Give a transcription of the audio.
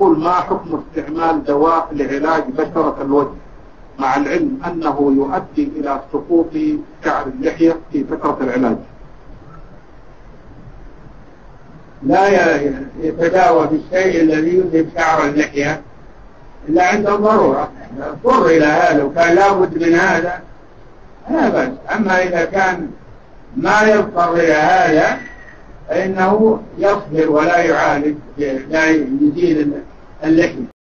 يقول ما حكم استعمال دواء لعلاج بشرة الوجه مع العلم أنه يؤدي إلى سقوط شعر اللحية في فترة العلاج؟ لا يتداوى بالشيء الذي يذهب شعر اللحية إلا عند الضرورة. اضطر إلى هذا وكان لابد من هذا لا بس أما إذا كان ما يضطر إلى هذا فإنه يصبر ولا يعالج لا يزيل اللحية